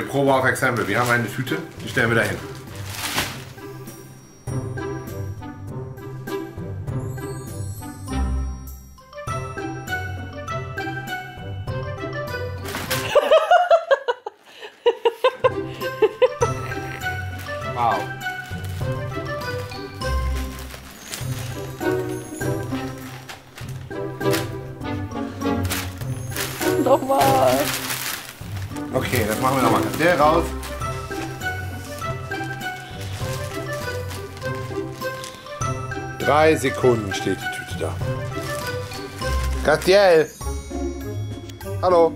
Probe auf Exempel. Wir haben eine Tüte, die stellen wir da hin. wow. Nochmal. Okay, das machen wir nochmal. Der raus. Drei Sekunden steht die Tüte da. Castiel! Hallo!